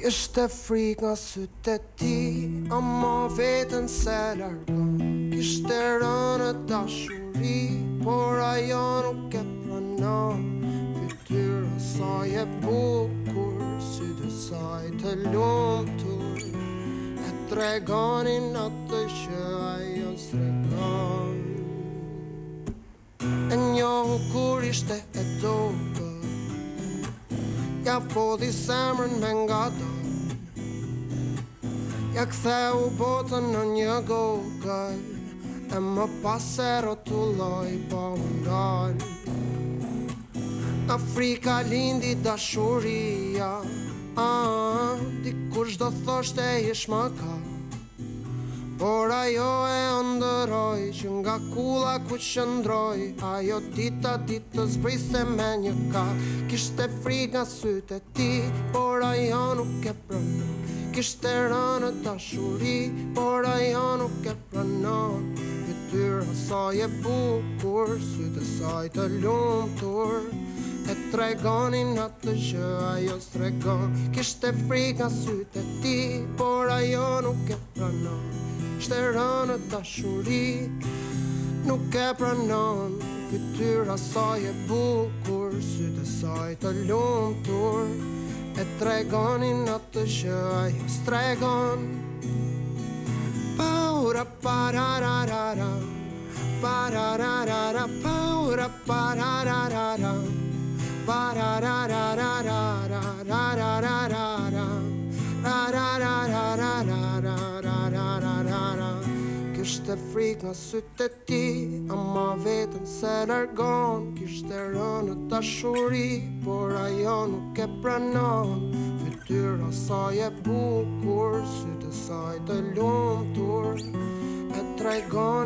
Kishte frik nga sytë e ti Ama vetën se lërëga Kishte rënë dashuri Por a nuk e prana Fytyrës aje bukur Sytës saj të lotur E treganin atë shë aja së regan E njohu kur ishte e dojë Ja fodhi samrën me nga do Ja u botën në një gogoj E më pasero të loj po më ndon Afrika lindi dashuria A, di kush do thosht e ish më ka Por ajo e ndë shëroj Që nga kula ku shëndroj Ajo dita ditë të me një ka Kishte fri nga sytë e ti Por ajo nuk e prënë Kishte rënë të shuri Por ajo nuk e prënë E tyrë asaj e bukur Sytë asaj të lumë tur E tregoni në të gjë Ajo së tregoni Kishte fri nga sytë e ti Por ajo nuk e prënë Të rënë të shuri, nuk e pranon Fytyra saj e bukur, sytë saj të luntur E tregonin atë që shëj, stregon Paura, para, ra, ra, ra Paura, para, ra, ra, ra Paura, ra, ra Kishte frik nga sytë ti Ama vetën se largon Kishte rënë të shuri Por ajo nuk e pranon Fytyra saj e bukur Sytë saj të lumë tur E trajgon